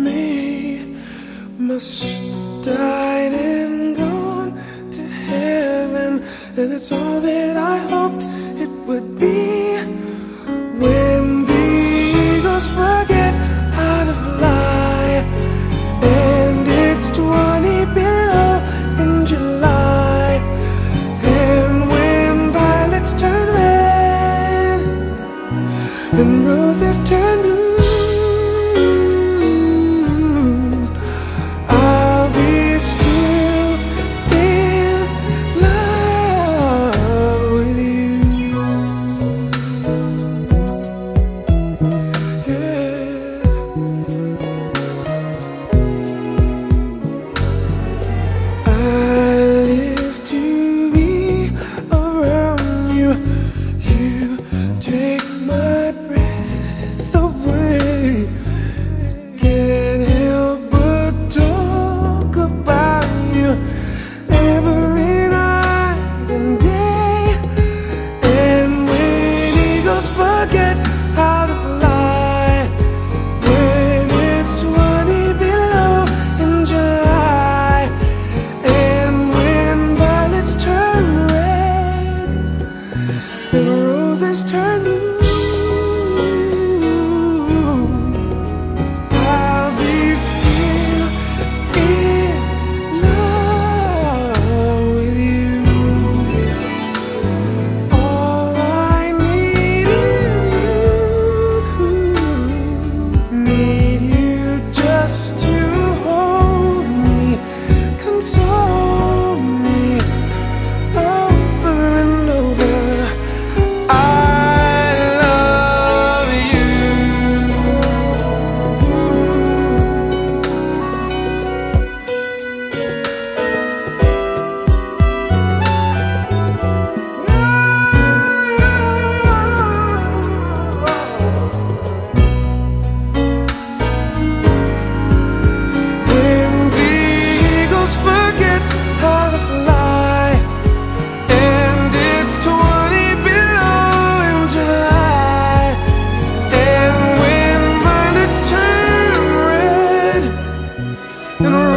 me must died and gone to heaven, and it's all that I hoped it would be. When the eagles forget how to fly, and it's 20 below in July, and when violets turn red, and roses turn blue. and